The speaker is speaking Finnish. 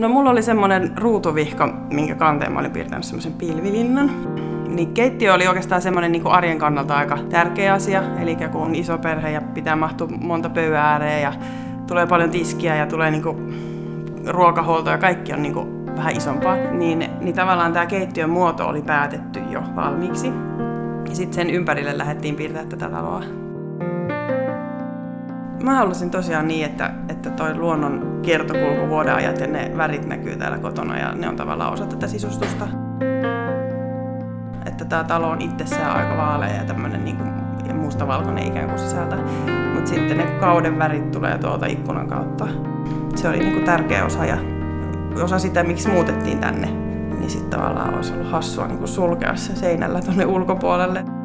No mulla oli semmoinen ruutuvihko, minkä kanteen mä olin piirtänyt semmoisen pilvilinnan. Niin keittiö oli oikeastaan semmoinen niin arjen kannalta aika tärkeä asia. Eli kun on iso perhe ja pitää mahtua monta pöydän ääreen ja tulee paljon tiskiä ja tulee niin kuin ruokahuolto ja kaikki on niin kuin vähän isompaa. Niin, niin tavallaan tämä keittiön muoto oli päätetty jo valmiiksi. Ja sitten sen ympärille lähdettiin piirtämään tätä taloa. Mä halusin tosiaan niin, että, että toi luonnon kiertokulku vuodenajat ja ne värit näkyy täällä kotona ja ne on tavallaan osa tätä sisustusta. Että tää talo on itsessään aika vaalea ja tämmönen niinku mustavalkoinen ikään kuin sisältä. Mutta sitten ne kauden värit tulee tuolta ikkunan kautta. Se oli niinku tärkeä osa ja osa sitä, miksi muutettiin tänne. Niin sitten tavallaan olisi ollut hassua niinku sulkea se seinällä tuonne ulkopuolelle.